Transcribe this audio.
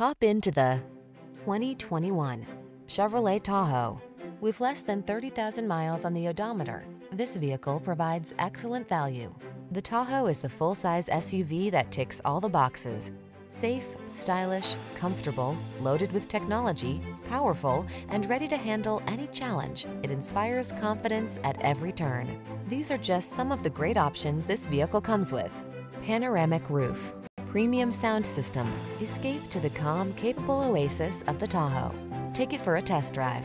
Hop into the 2021 Chevrolet Tahoe. With less than 30,000 miles on the odometer, this vehicle provides excellent value. The Tahoe is the full-size SUV that ticks all the boxes. Safe, stylish, comfortable, loaded with technology, powerful, and ready to handle any challenge, it inspires confidence at every turn. These are just some of the great options this vehicle comes with. Panoramic roof, premium sound system, escape to the calm, capable oasis of the Tahoe. Take it for a test drive.